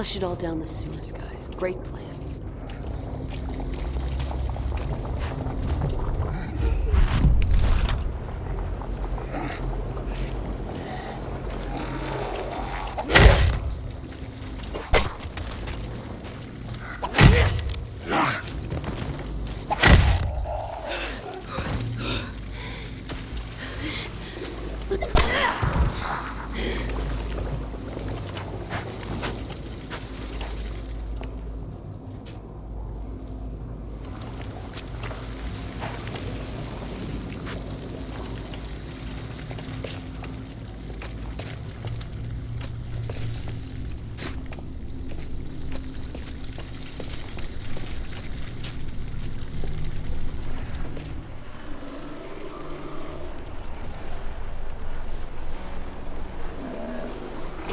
Flush it all down the sewers, guys. Great plan.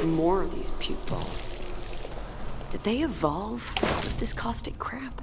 More of these puke balls. Did they evolve out of this caustic crap?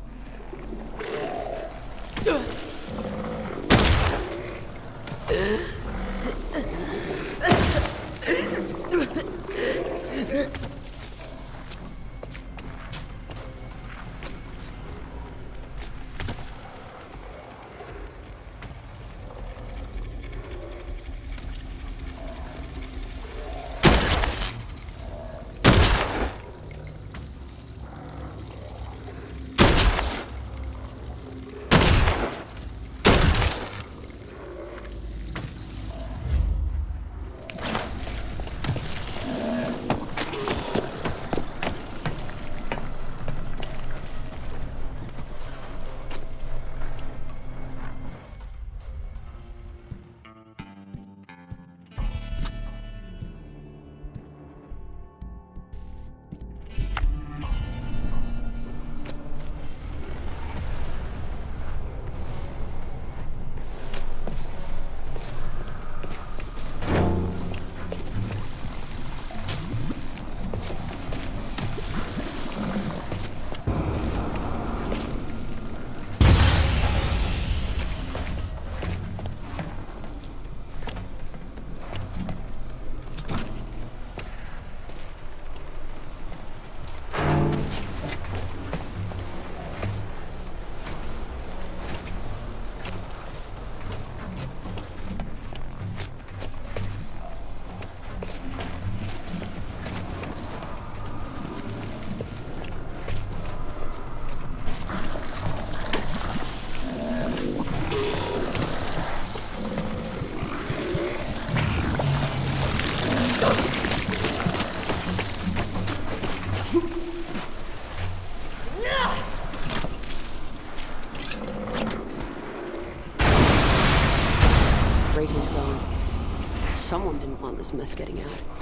This mess getting out.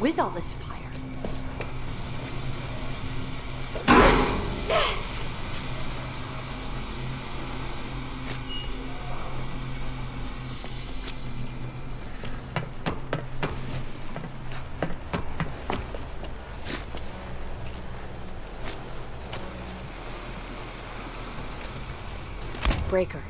With all this fire? Breaker.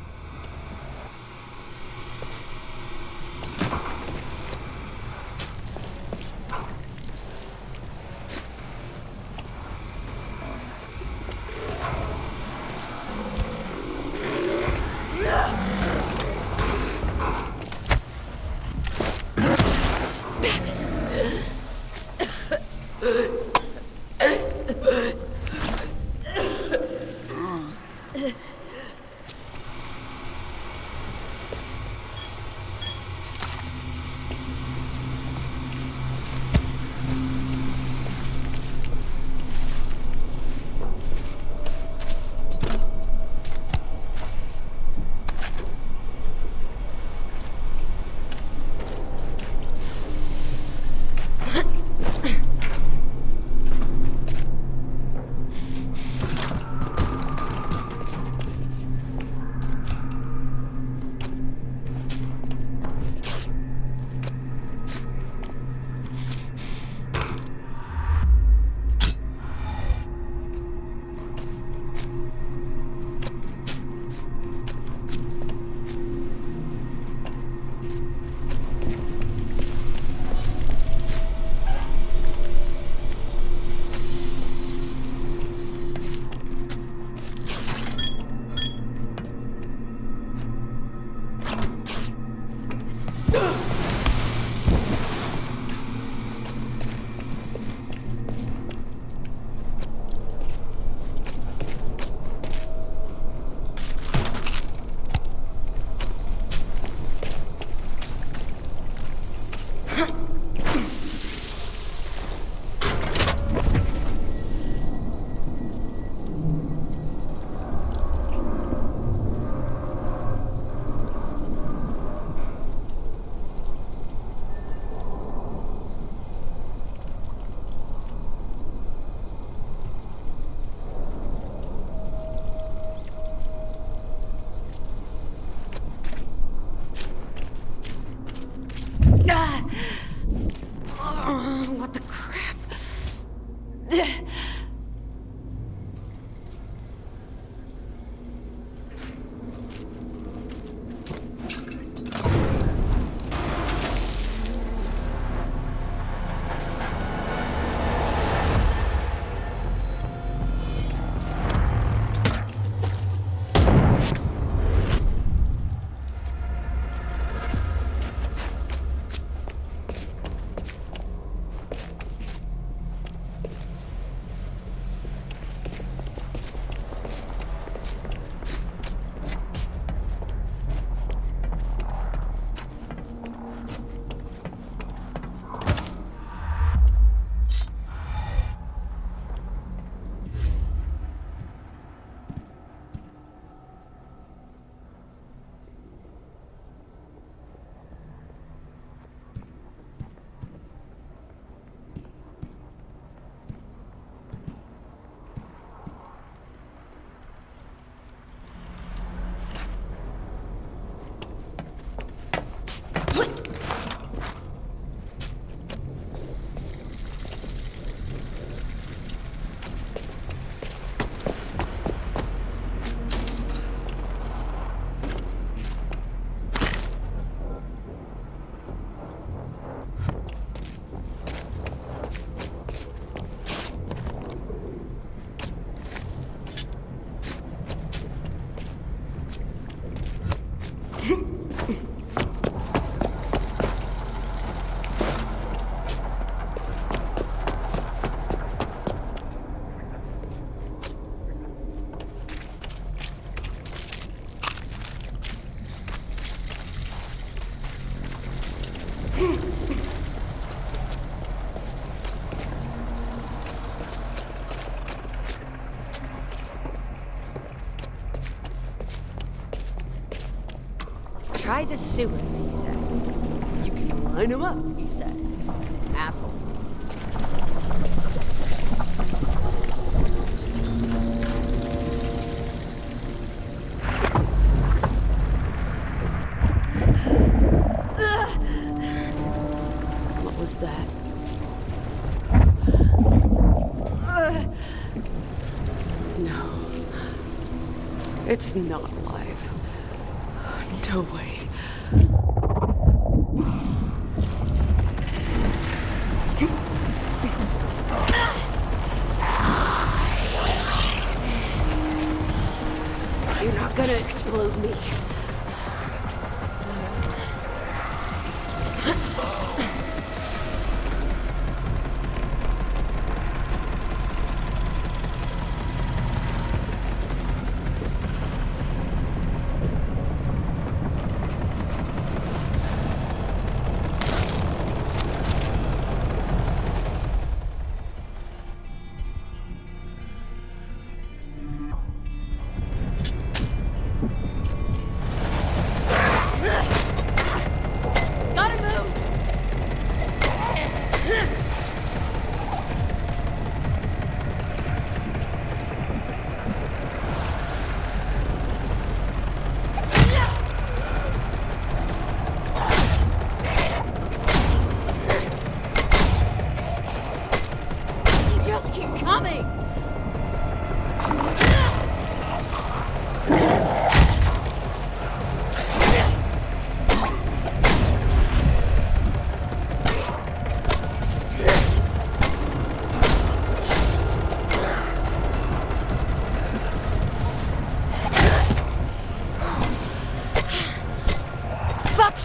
Try the sewers, he said. You can line them up, he said. Asshole. What was that? No. It's not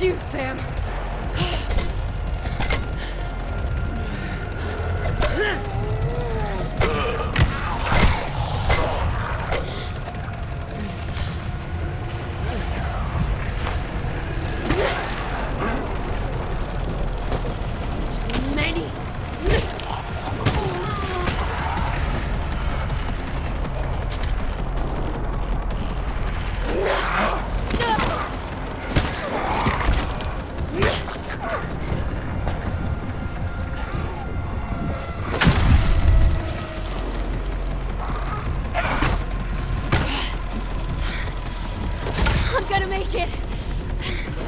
you, Sam! It.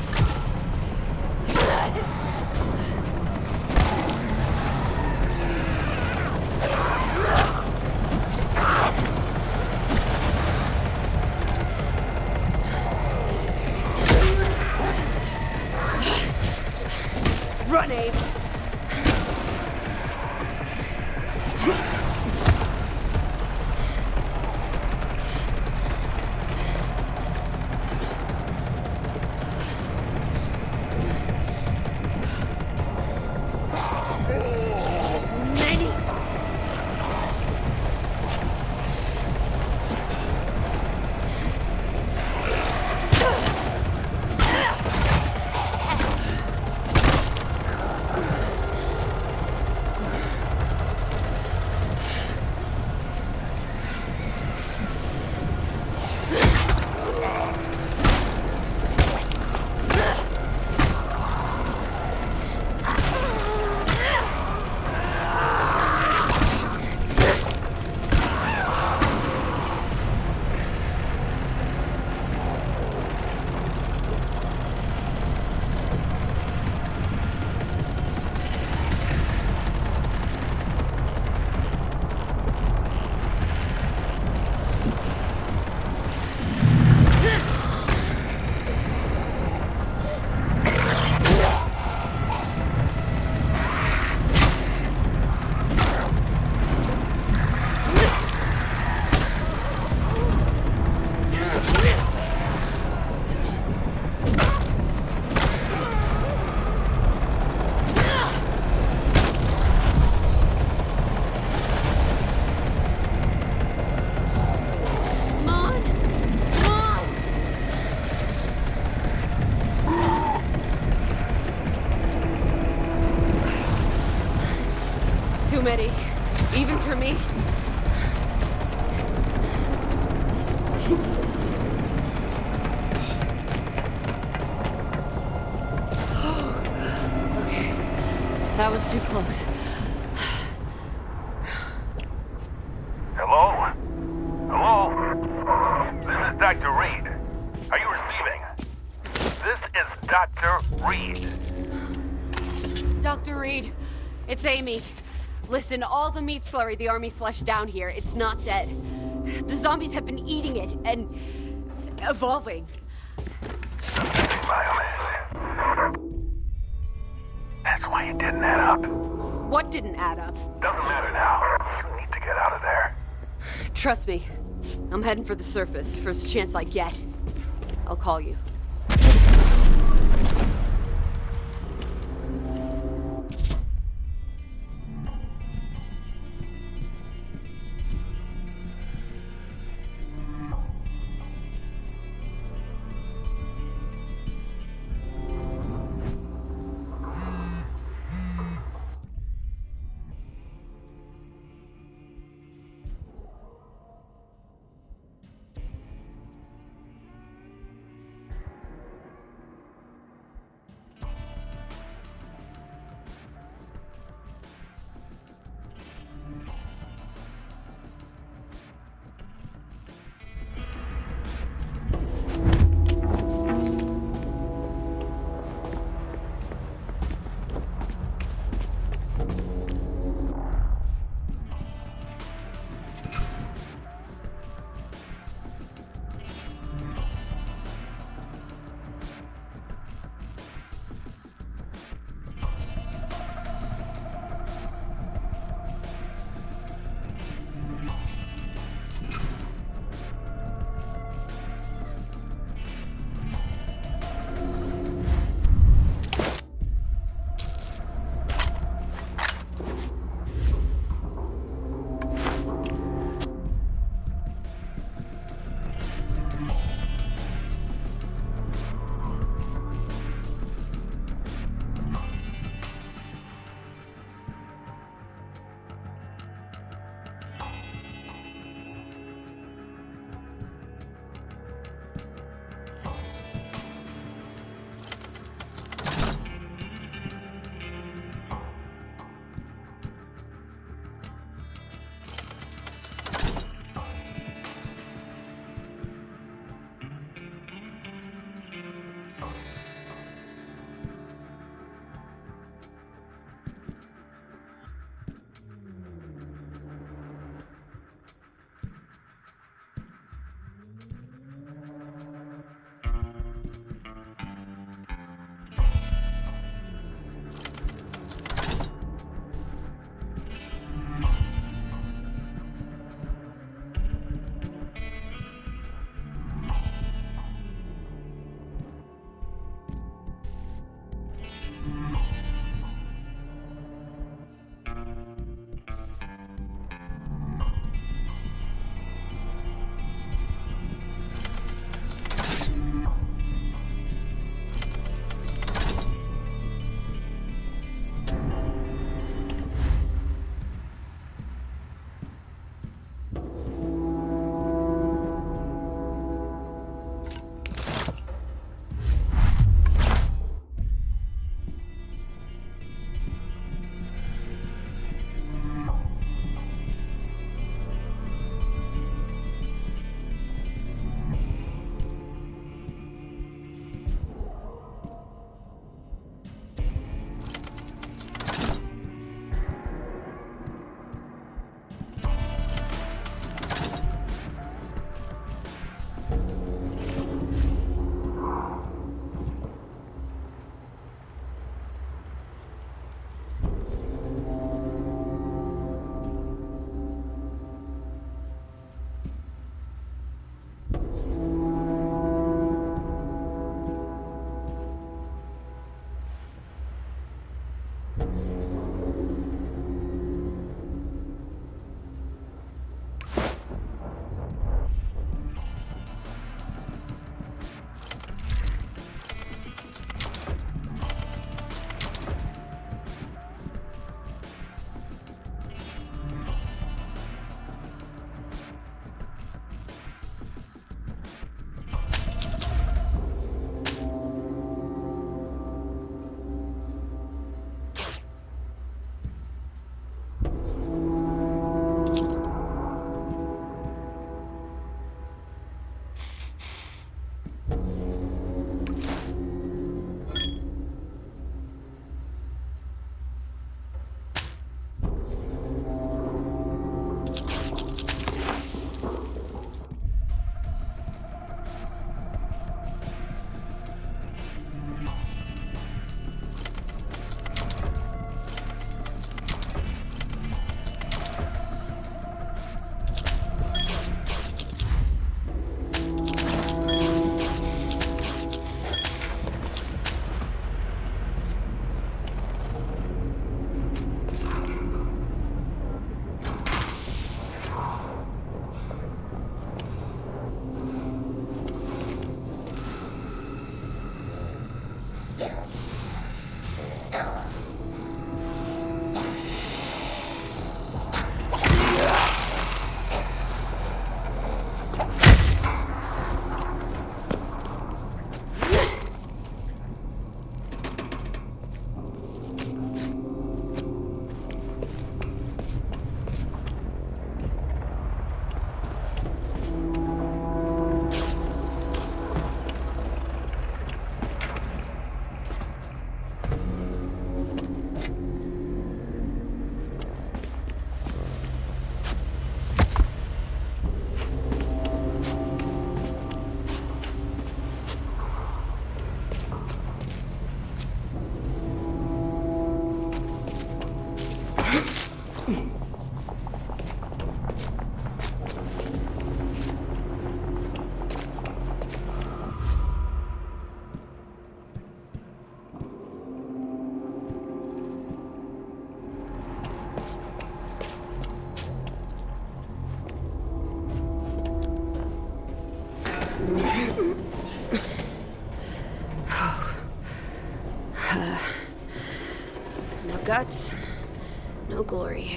Listen, all the meat slurry the army flushed down here, it's not dead. The zombies have been eating it and evolving. Biomass. That's why it didn't add up. What didn't add up? Doesn't matter now. You need to get out of there. Trust me, I'm heading for the surface. First chance I get, I'll call you.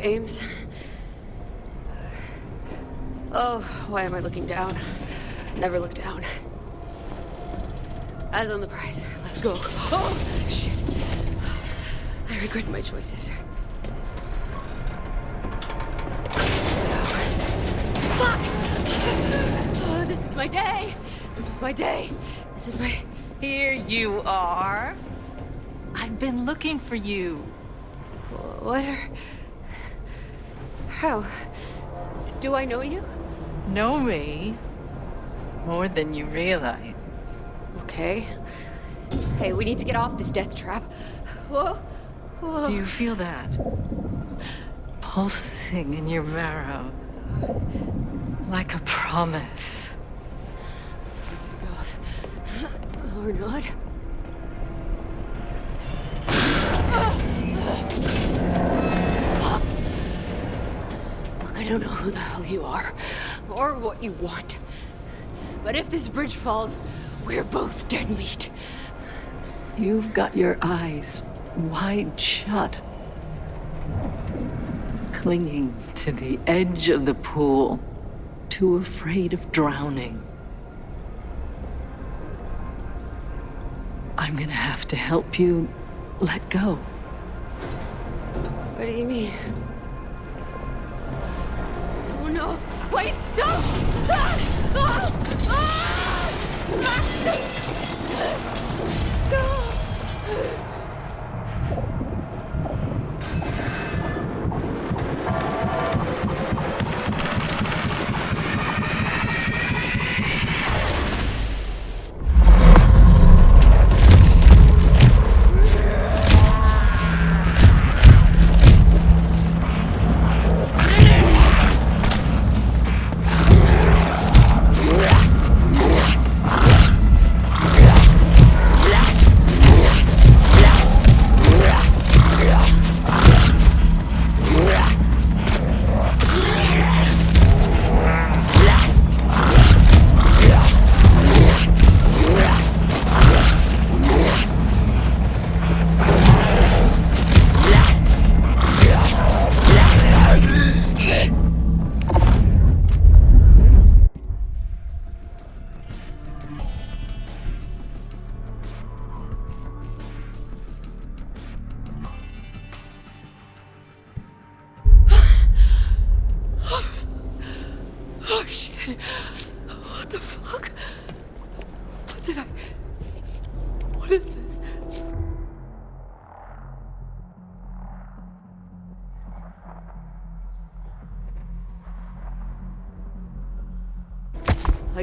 Ames. Oh, why am I looking down? Never look down. Eyes on the prize. Let's go. Oh, shit. I regret my choices. Fuck! Oh, this is my day. This is my day. This is my. Here you are. I've been looking for you. What are. How? Do I know you? Know me? More than you realize. Okay. Hey, we need to get off this death trap. Whoa. Whoa. Do you feel that? Pulsing in your marrow. Like a promise. off. Or not. Don't know who the hell you are, or what you want. But if this bridge falls, we're both dead meat. You've got your eyes wide shut, clinging to the edge of the pool, too afraid of drowning. I'm gonna have to help you let go. What do you mean? Wait! Don't! Ah! Ah! Ah! Ah!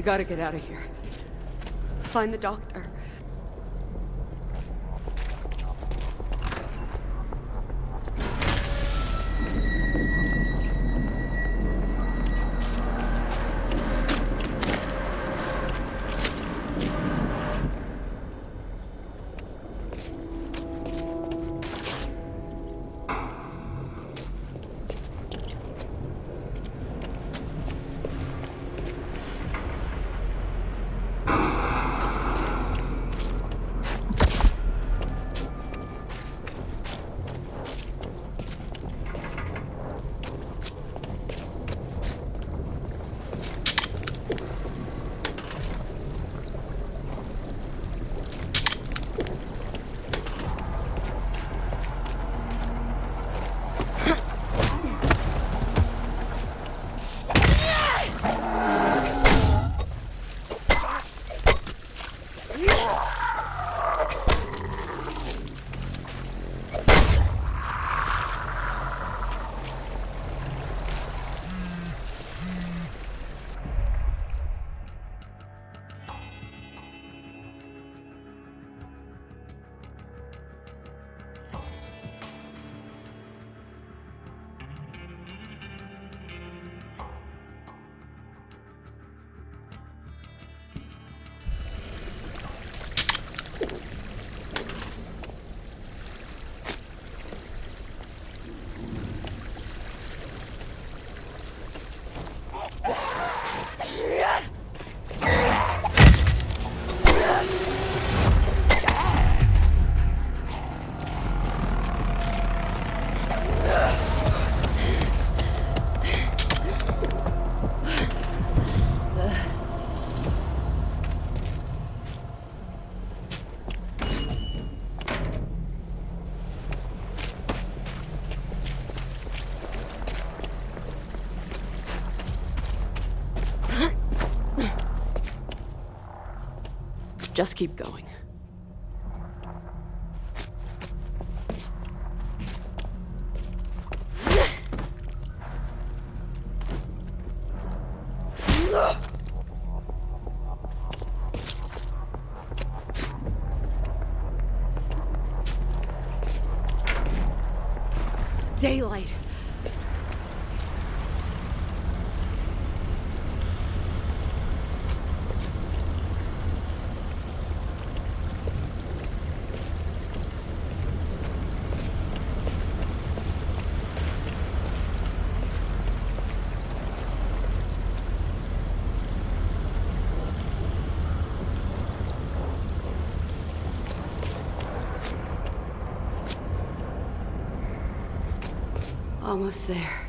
Gotta get out of here. Find the doctor. Just keep going. Daylight. Almost there.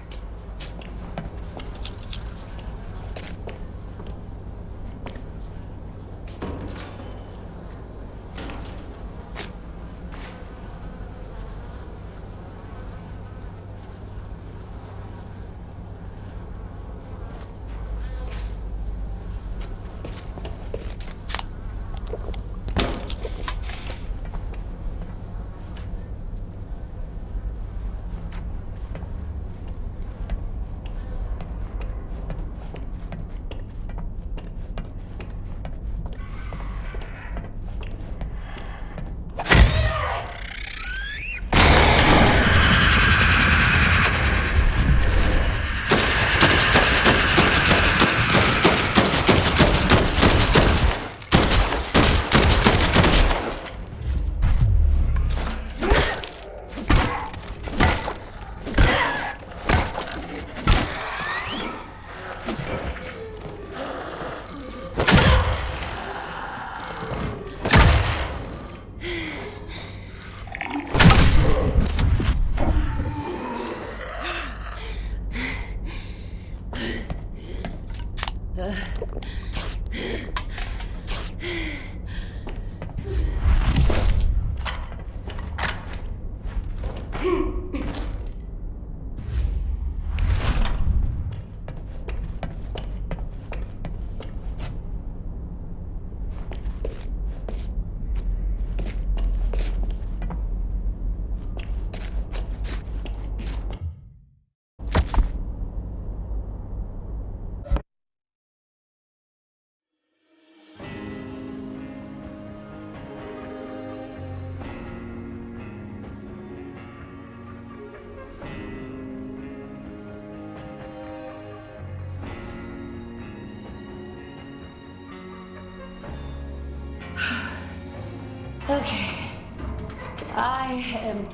I am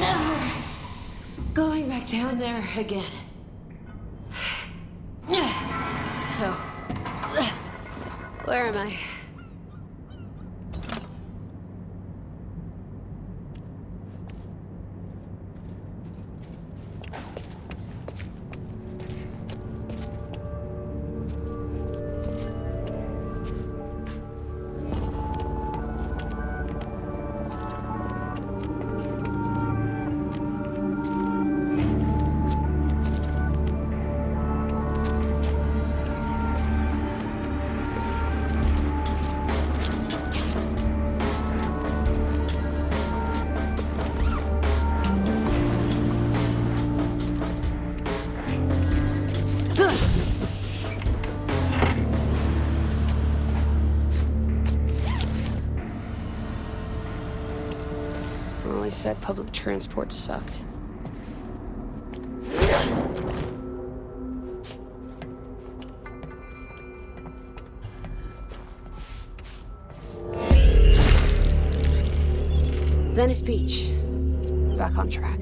never going back down there again. Said public transport sucked. Venice Beach. Back on track.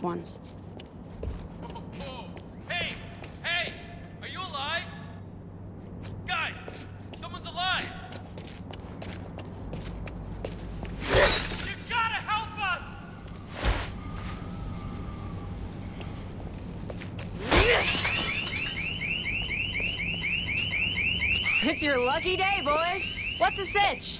Live ones. Hey! Hey! Are you alive? Guys! Someone's alive! You gotta help us! It's your lucky day, boys. What's a cinch?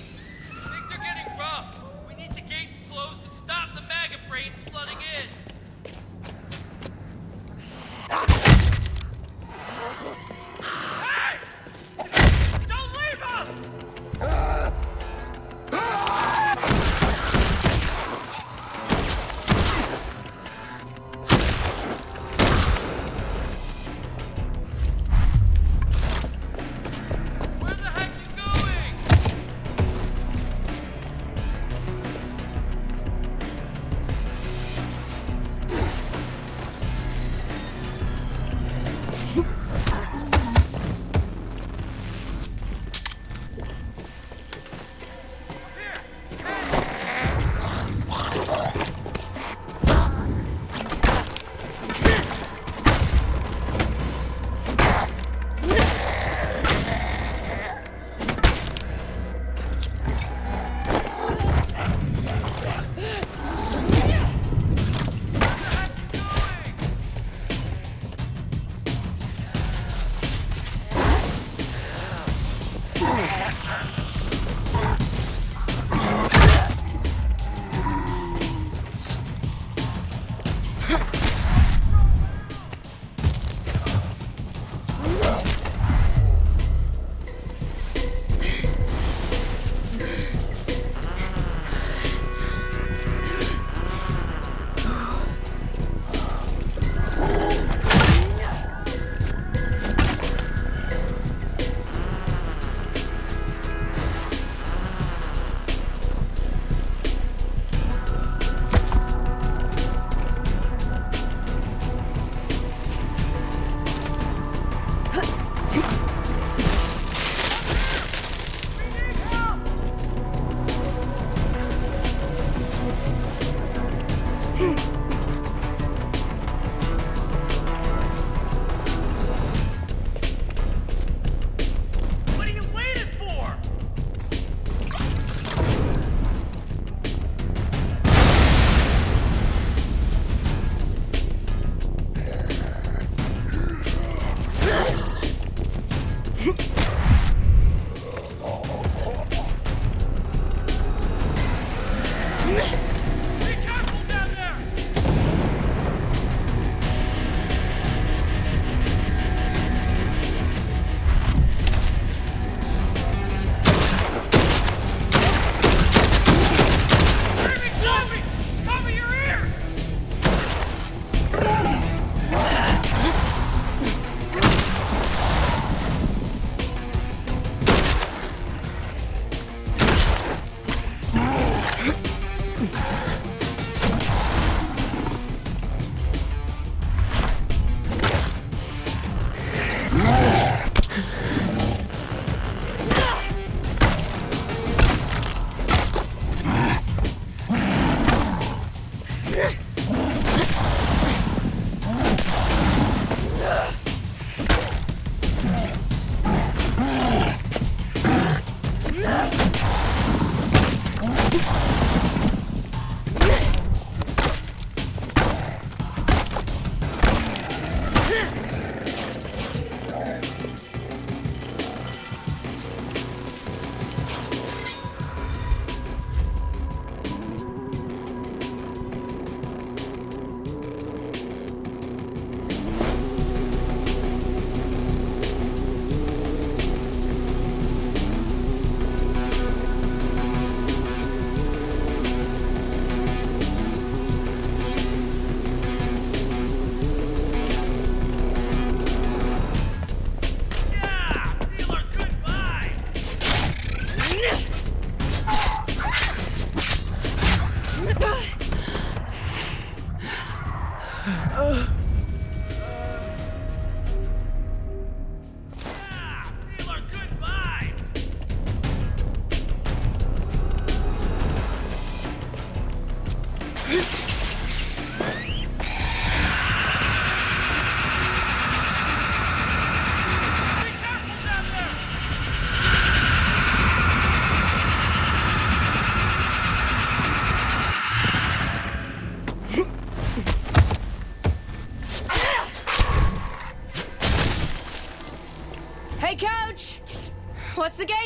What's the game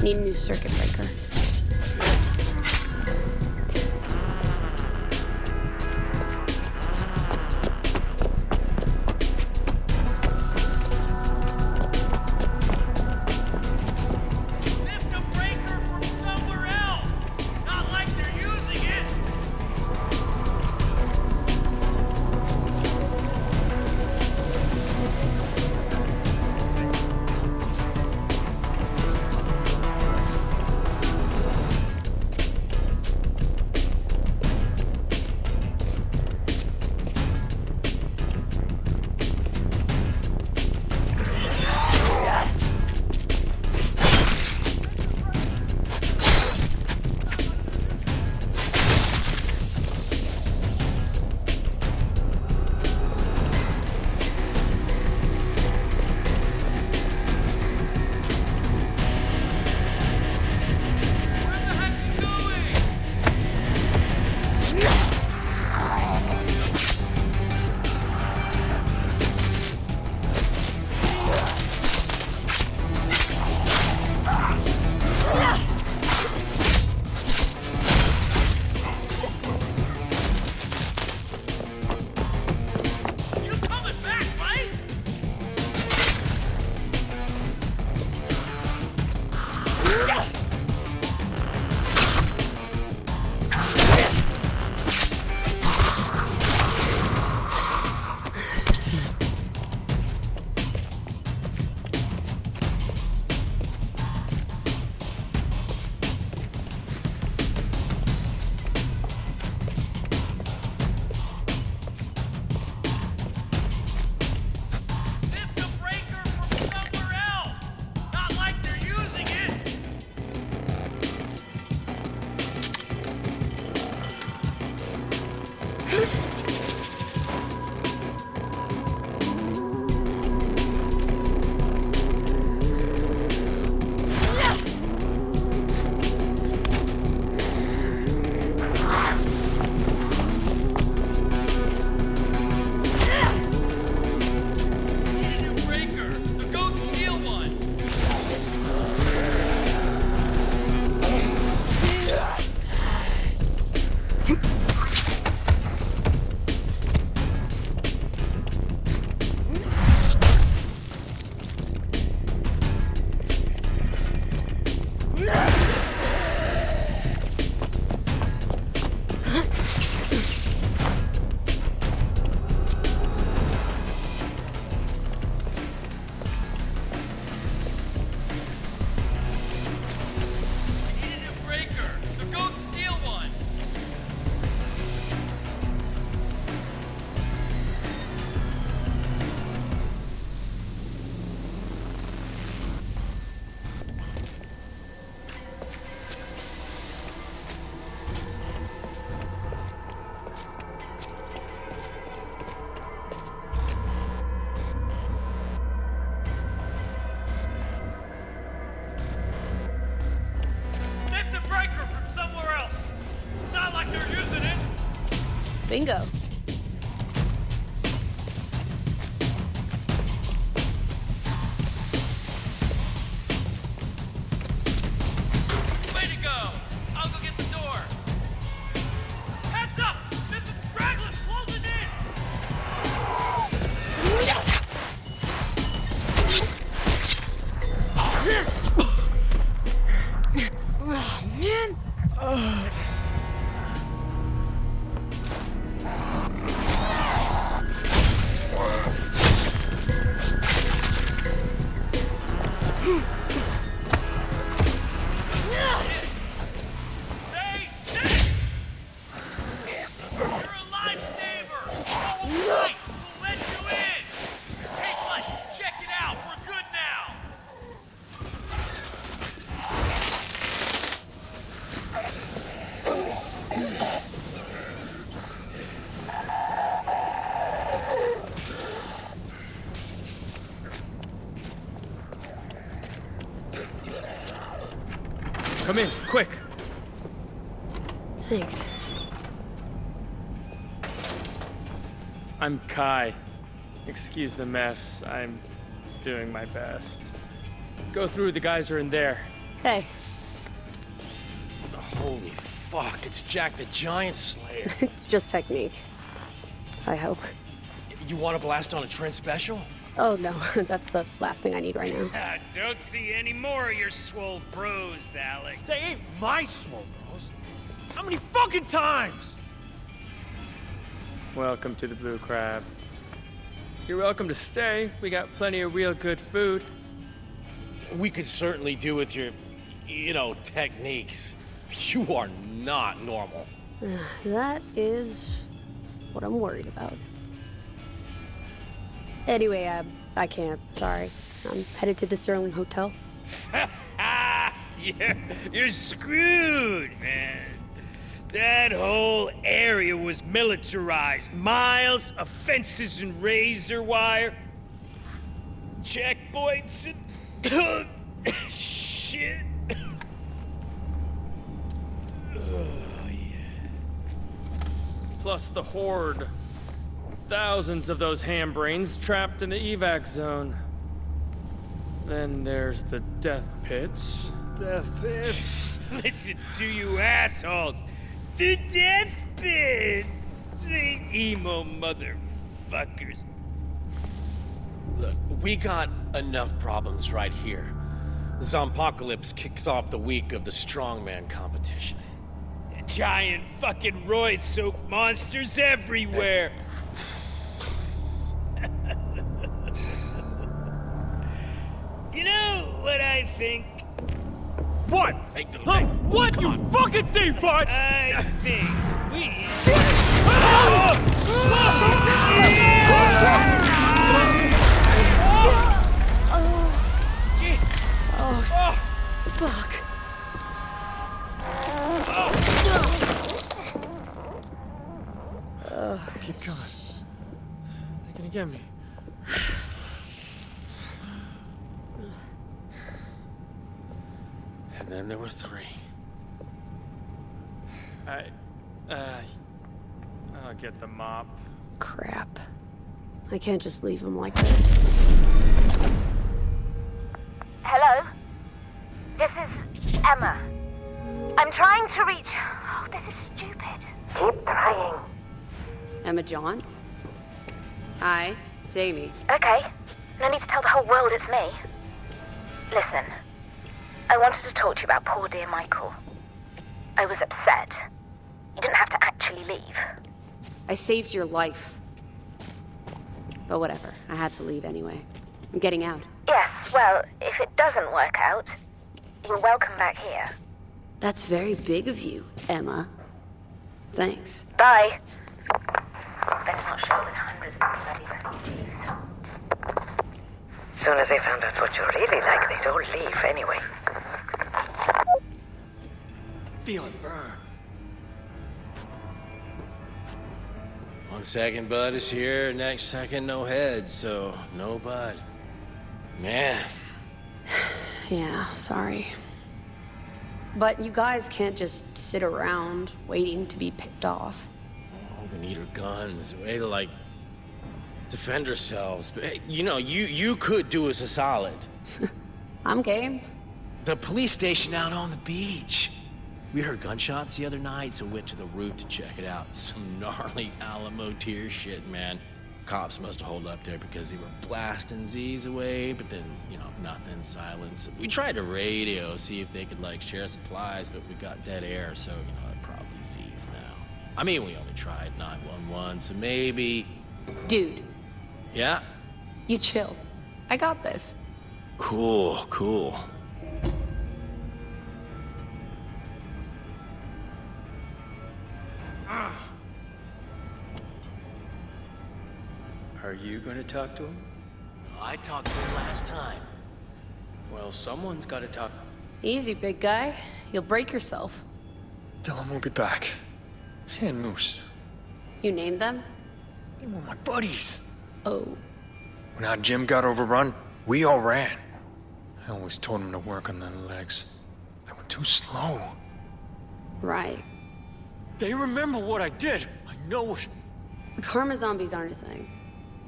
Need a new circuit breaker. Kai. Excuse the mess. I'm doing my best. Go through, the guys are in there. Hey, Holy fuck, it's Jack the Giant Slayer. it's just technique. I hope. you want to blast on a Trent special? Oh no, that's the last thing I need right now. Ah, don't see any more of your swole bros, Alex. They ain't my swole bros. How many fucking times? Welcome to the Blue Crab. You're welcome to stay. We got plenty of real good food. We could certainly do with your, you know, techniques. You are not normal. That is what I'm worried about. Anyway, I, I can't. Sorry. I'm headed to the Serling Hotel. Ah, you're, you're screwed, man. That whole area was militarized. Miles of fences and razor wire. Checkpoints and... Shit. Plus the horde. Thousands of those ham brains trapped in the evac zone. Then there's the death pits. Death pits. Listen to you assholes. The death pits. The emo motherfuckers. Look, we got enough problems right here. Zompocalypse kicks off the week of the strongman competition. Giant fucking roid soaked monsters everywhere. you know what I think? What? Hey, Huh? What you fucking think, bud? I think we. Fuck. Keep going. They're gonna get me. And then there were three. I, uh, I'll get the mop. Crap. I can't just leave him like this. Hello? This is Emma. I'm trying to reach. Oh, this is stupid. Keep trying. Emma Jaunt? Hi, it's Amy. Okay. No need to tell the whole world it's me. Listen. I wanted to talk to you about poor dear Michael. I was upset. You didn't have to actually leave. I saved your life. But whatever, I had to leave anyway. I'm getting out. Yes, well, if it doesn't work out, you're welcome back here. That's very big of you, Emma. Thanks. Bye. Better not show with hundreds of bloody refugees. As soon as they found out what you're really like, they'd all leave anyway. Feel it burn. One second, Bud is here. Next second, no head. So, no Bud. Man, Yeah, sorry. But you guys can't just sit around waiting to be picked off. oh, we need our guns. A way to, like, defend ourselves. You know, you, you could do us a solid. I'm game. The police station out on the beach. We heard gunshots the other night, so went to the roof to check it out. Some gnarly Alamo tear shit, man. Cops must have holed up there because they were blasting Z's away, but then, you know, nothing, silence. We tried to radio, see if they could, like, share supplies, but we got dead air, so, you know, it probably Z's now. I mean, we only tried 911, so maybe. Dude, Yeah? you chill. I got this. Cool, cool. Ah. Are you going to talk to him? I talked to him last time. Well, someone's got to talk. Easy, big guy. You'll break yourself. Tell him we'll be back. And Moose. You named them? They were my buddies. Oh. When our gym got overrun, we all ran. I always told them to work on their legs. They were too slow. Right. They remember what I did. I know it. Karma zombies aren't a thing.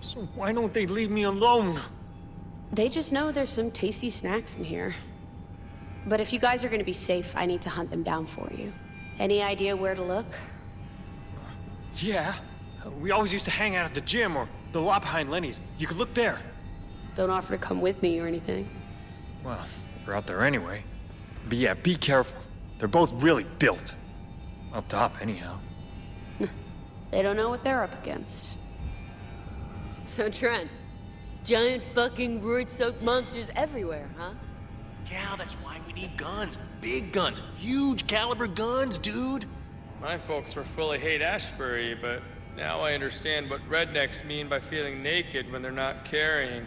So why don't they leave me alone? They just know there's some tasty snacks in here. But if you guys are gonna be safe, I need to hunt them down for you. Any idea where to look? Yeah. We always used to hang out at the gym or the lot behind Lenny's. You could look there. Don't offer to come with me or anything. Well, if we're out there anyway. But yeah, be careful. They're both really built. Up top, anyhow. They don't know what they're up against. So, Trent, giant fucking roid-soaked monsters everywhere, huh? Yeah, that's why we need guns. Big guns. Huge caliber guns, dude. My folks were fully Haight-Ashbury, but now I understand what rednecks mean by feeling naked when they're not carrying.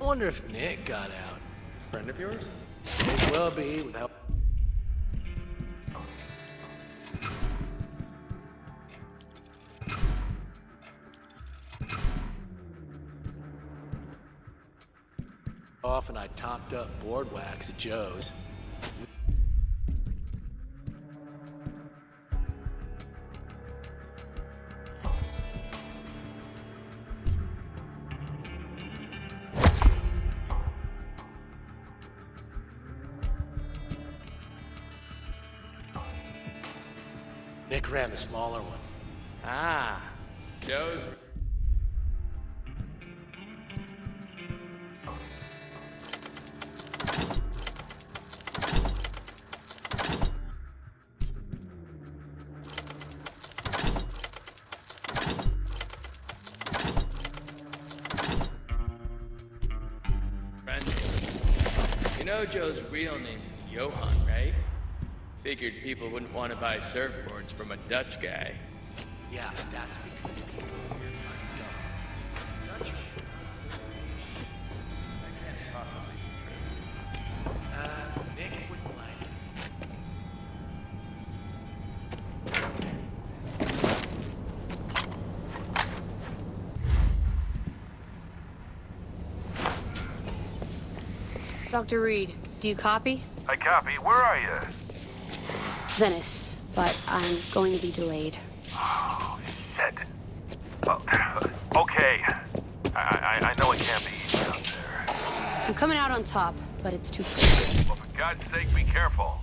I wonder if Nick got out. Friend of yours? May well be without. Off and I topped up board wax at Joe's. Nick ran the smaller one. Ah, Joe's. Figured people wouldn't want to buy surfboards from a Dutch guy. Yeah, that's because people here are dumb. Dutch. Uh, Nick wouldn't like. Dr. Reed, do you copy? I copy. Where are you? Venice, but I'm going to be delayed. Oh, shit. Oh, okay. I, I, I know it can't be easy out there. I'm coming out on top, but it's too close. Well, for God's sake, be careful.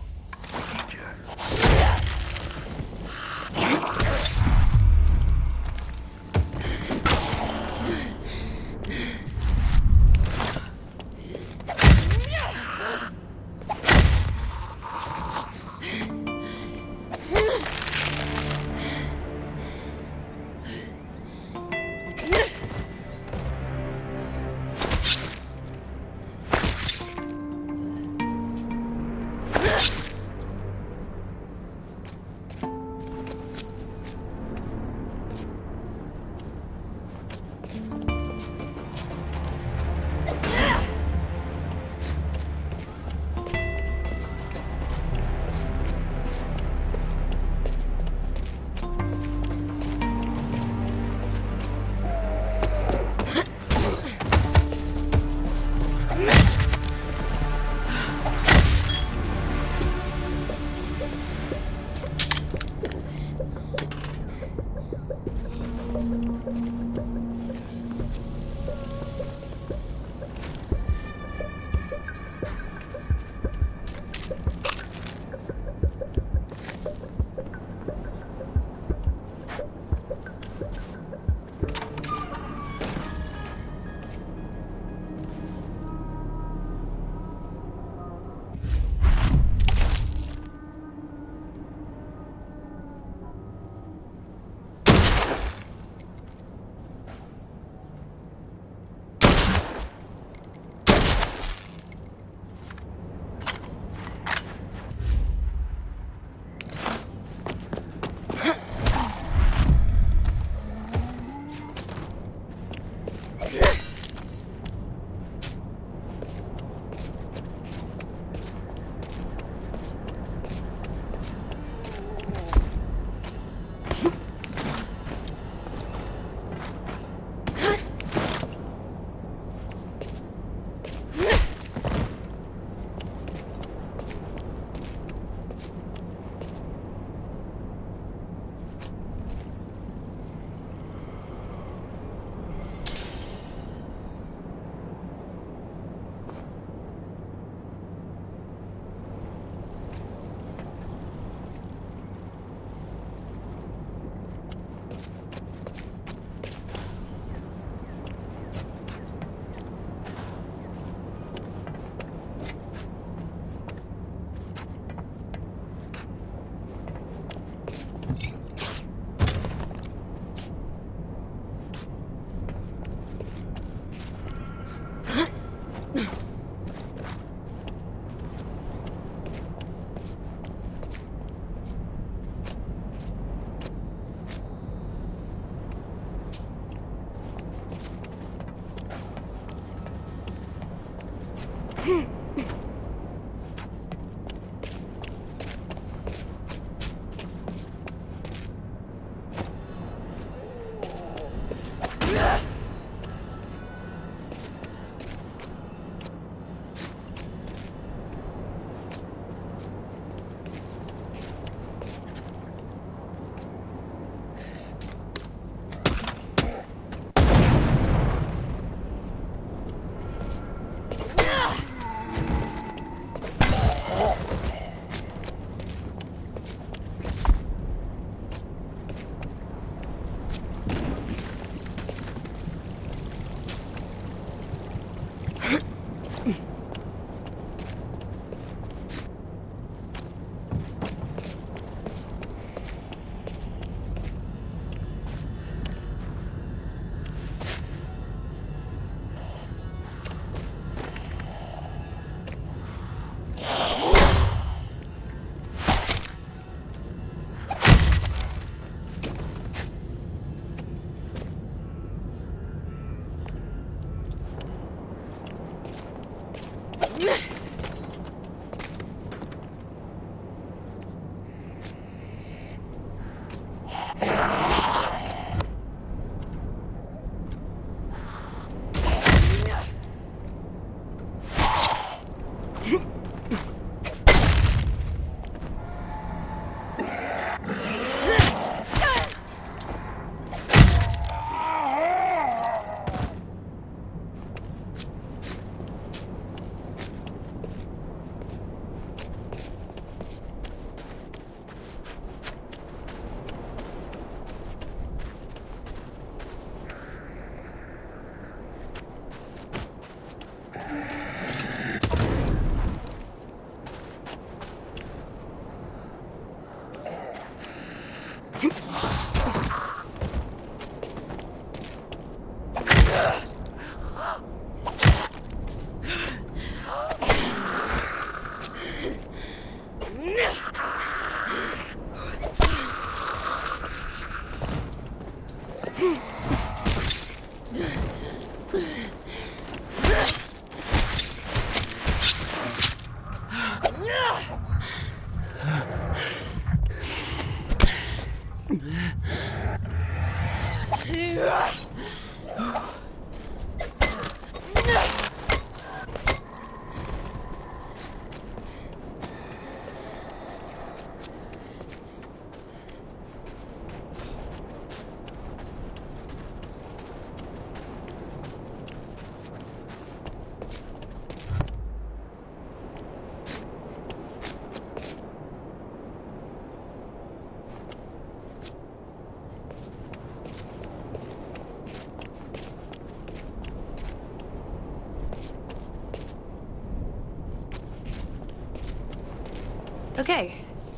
Okay,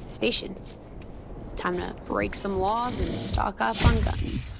station. Time to break some laws and stock up on guns.